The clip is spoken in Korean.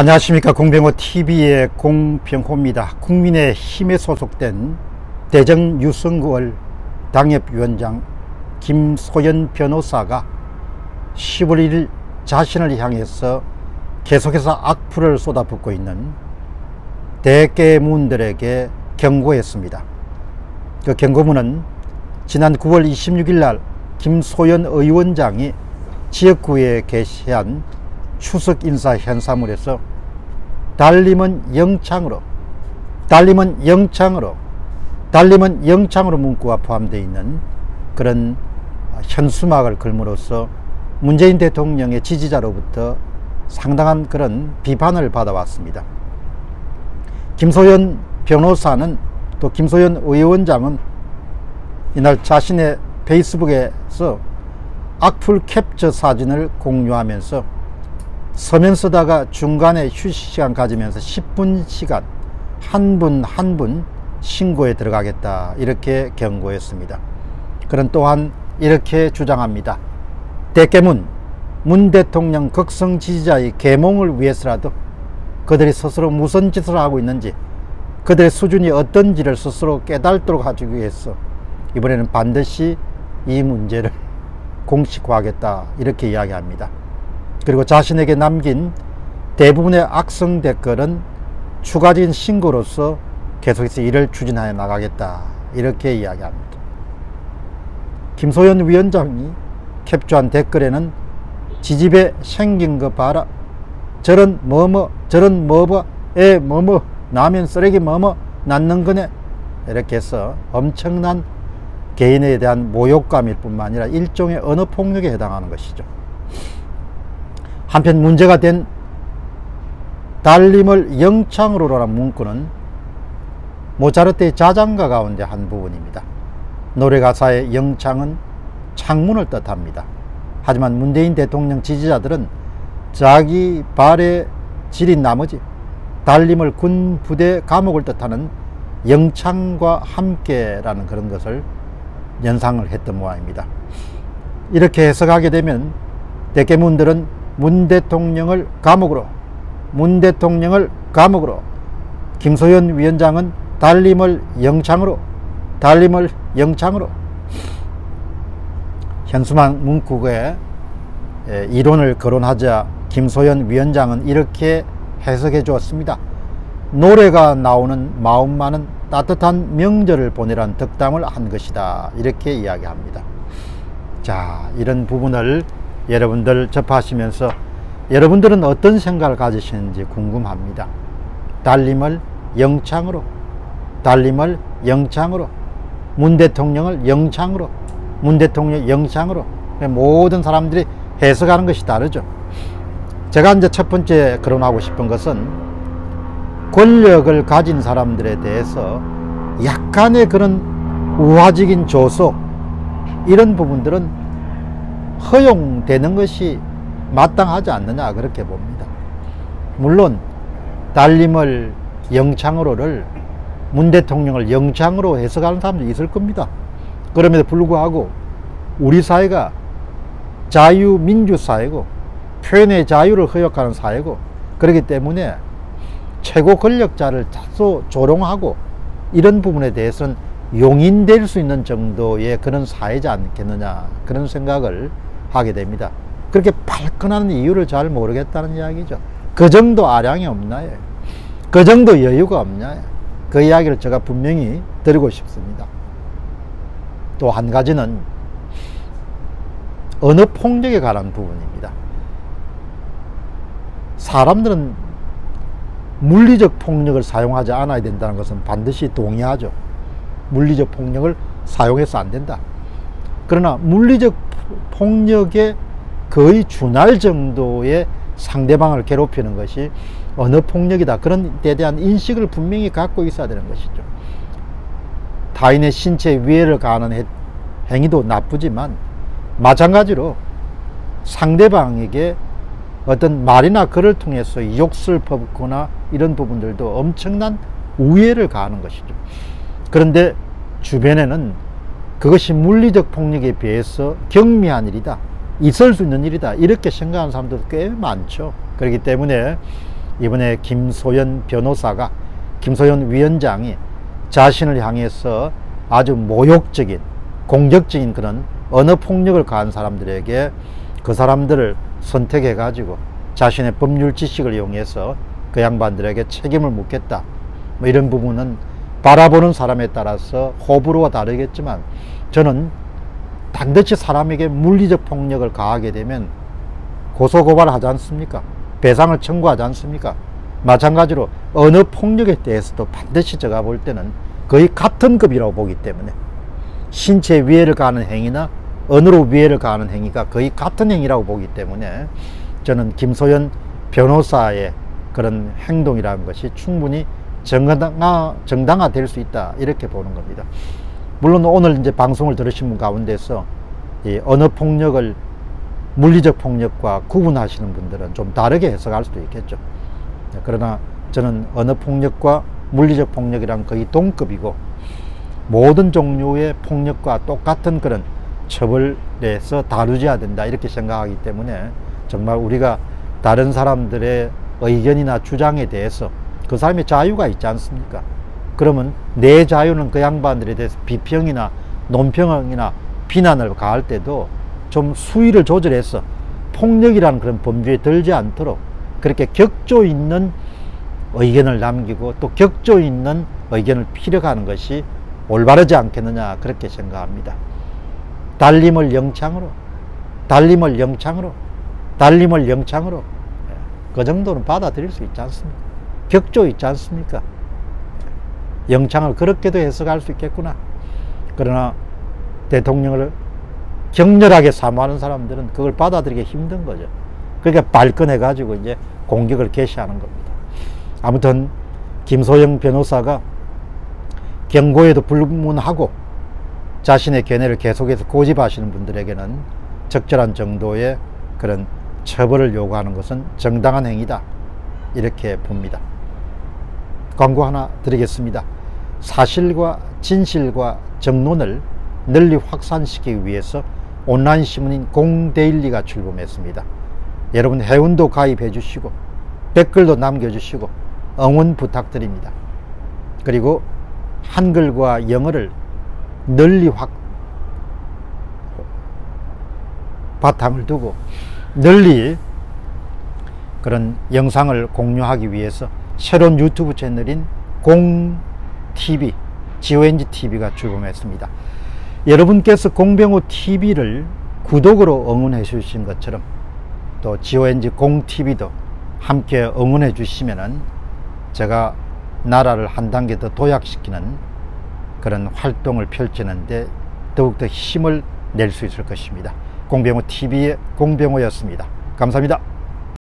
안녕하십니까 공병호 TV의 공병호입니다. 국민의 힘에 소속된 대전 유성구월 당협위원장 김소연 변호사가 10월 1일 자신을 향해서 계속해서 악플을 쏟아붓고 있는 대개문들에게 경고했습니다. 그 경고문은 지난 9월 26일 날 김소연 의원장이 지역구에 게시한 추석 인사 현사물에서 달림은 영창으로 달림은 영창으로 달림은 영창으로 문구가 포함되어 있는 그런 현수막을 걸므로써 문재인 대통령의 지지자로부터 상당한 그런 비판을 받아왔습니다. 김소연 변호사는 또 김소연 의원장은 이날 자신의 페이스북에서 악플 캡처 사진을 공유하면서 서면 쓰다가 중간에 휴식 시간 가지면서 10분 시간 한 분 한 분 신고에 들어가겠다 이렇게 경고했습니다. 그는 또한 이렇게 주장합니다. 대깨문 문 대통령 극성 지지자의 계몽을 위해서라도 그들이 스스로 무슨 짓을 하고 있는지 그들의 수준이 어떤지를 스스로 깨달도록 하기 위해서 이번에는 반드시 이 문제를 공식화하겠다 이렇게 이야기합니다. 그리고 자신에게 남긴 대부분의 악성 댓글은 추가적인 신고로서 계속해서 일을 추진하여 나가겠다 이렇게 이야기합니다. 김소연 위원장이 캡처한 댓글에는 지집에 생긴 거 봐라 저런 뭐뭐 저런 뭐뭐 에 뭐뭐 나면 쓰레기 뭐뭐 낳는 거네 이렇게 해서 엄청난 개인에 대한 모욕감일 뿐만 아니라 일종의 언어 폭력에 해당하는 것이죠. 한편 문제가 된 달림을 영창으로라는 문구는 모차르트의 자장가 가운데 한 부분입니다. 노래 가사의 영창은 창문을 뜻합니다. 하지만 문재인 대통령 지지자들은 자기 발에 지린 나머지 달림을 군 부대 감옥을 뜻하는 영창과 함께라는 그런 것을 연상을 했던 모양입니다. 이렇게 해석하게 되면 대개문들은 문 대통령을 감옥으로 문 대통령을 감옥으로 김소연 위원장은 달림을 영창으로 달림을 영창으로 현수막 문구에 이론을 거론하자 김소연 위원장은 이렇게 해석해 주었습니다. 노래가 나오는 마음만은 따뜻한 명절을 보내란 덕담을 한 것이다. 이렇게 이야기합니다. 자, 이런 부분을 여러분들 접하시면서 여러분들은 어떤 생각을 가지시는지 궁금합니다. 달림을 영창으로, 달림을 영창으로, 문 대통령을 영창으로, 문 대통령 영창으로 모든 사람들이 해석하는 것이 다르죠. 제가 이제 첫 번째 거론하고 싶은 것은 권력을 가진 사람들에 대해서 약간의 그런 우화적인 조소 이런 부분들은 허용되는 것이 마땅하지 않느냐 그렇게 봅니다. 물론 달림을 영창으로를 문 대통령을 영창으로 해석하는 사람도 있을 겁니다. 그럼에도 불구하고 우리 사회가 자유민주 사회고 표현의 자유를 허용하는 사회고 그렇기 때문에 최고 권력자를 다소 조롱하고 이런 부분에 대해서는 용인될 수 있는 정도의 그런 사회지 않겠느냐 그런 생각을 하게 됩니다. 그렇게 발끈하는 이유를 잘 모르겠다는 이야기죠. 그 정도 아량이 없나요? 그 정도 여유가 없나요? 그 이야기를 제가 분명히 드리고 싶습니다. 또 한 가지는 언어 폭력에 관한 부분입니다. 사람들은 물리적 폭력을 사용하지 않아야 된다는 것은 반드시 동의하죠. 물리적 폭력을 사용해서 안 된다. 그러나 물리적 폭력에 거의 준할 정도의 상대방을 괴롭히는 것이 어느 폭력이다. 그런 데 대한 인식을 분명히 갖고 있어야 되는 것이죠. 타인의 신체 위해를 가하는 행위도 나쁘지만 마찬가지로 상대방에게 어떤 말이나 글을 통해서 욕설 퍼붓거나 이런 부분들도 엄청난 우애를 가하는 것이죠. 그런데 주변에는 그것이 물리적 폭력에 비해서 경미한 일이다. 있을 수 있는 일이다. 이렇게 생각하는 사람들도 꽤 많죠. 그렇기 때문에 이번에 김소연 변호사가 김소연 위원장이 자신을 향해서 아주 모욕적인 공격적인 그런 언어 폭력을 가한 사람들에게 그 사람들을 선택해 가지고 자신의 법률 지식을 이용해서 그 양반들에게 책임을 묻겠다 뭐 이런 부분은 바라보는 사람에 따라서 호불호가 다르겠지만 저는 반드시 사람에게 물리적 폭력을 가하게 되면 고소고발하지 않습니까? 배상을 청구하지 않습니까? 마찬가지로 어느 폭력에 대해서도 반드시 제가 볼 때는 거의 같은 급이라고 보기 때문에 신체 위해를 가하는 행위나 언어로 위해를 가하는 행위가 거의 같은 행위라고 보기 때문에 저는 김소연 변호사의 그런 행동이라는 것이 충분히 정당화, 정당화 될 수 있다 이렇게 보는 겁니다. 물론 오늘 이제 방송을 들으신 분 가운데서 이 언어 폭력을 물리적 폭력과 구분하시는 분들은 좀 다르게 해석할 수도 있겠죠. 네, 그러나 저는 언어 폭력과 물리적 폭력이랑 거의 동급이고 모든 종류의 폭력과 똑같은 그런 처벌에서 다루져야 된다 이렇게 생각하기 때문에 정말 우리가 다른 사람들의 의견이나 주장에 대해서 그 사람의 자유가 있지 않습니까? 그러면 내 자유는 그 양반들에 대해서 비평이나 논평이나 비난을 가할 때도 좀 수위를 조절해서 폭력이라는 그런 범주에 들지 않도록 그렇게 격조 있는 의견을 남기고 또 격조 있는 의견을 피력하는 것이 올바르지 않겠느냐 그렇게 생각합니다. 달림을 영창으로 달림을 영창으로 달림을 영창으로 예, 그 정도는 받아들일 수 있지 않습니까? 격조 있지 않습니까? 영창을 그렇게도 해석할 수 있겠구나. 그러나 대통령을 격렬하게 사모하는 사람들은 그걸 받아들이기 힘든 거죠. 그러니까 발끈해 가지고 이제 공격을 개시하는 겁니다. 아무튼 김소영 변호사가 경고에도 불문하고 자신의 견해를 계속해서 고집하시는 분들에게는 적절한 정도의 그런 처벌을 요구하는 것은 정당한 행위다. 이렇게 봅니다. 광고 하나 드리겠습니다. 사실과 진실과 정론을 널리 확산시키기 위해서 온라인 신문인 공데일리가 출범했습니다. 여러분 회원도 가입해 주시고 댓글도 남겨주시고 응원 부탁드립니다. 그리고 한글과 영어를 널리 확 바탕을 두고 널리 그런 영상을 공유하기 위해서 새로운 유튜브 채널인 공TV, GONG TV가 출범했습니다. 여러분께서 공병호 TV를 구독으로 응원해 주신 것처럼 또 GONG 공TV도 함께 응원해 주시면은 제가 나라를 한 단계 더 도약시키는 그런 활동을 펼치는데 더욱더 힘을 낼 수 있을 것입니다. 공병호 TV의 공병호였습니다. 감사합니다.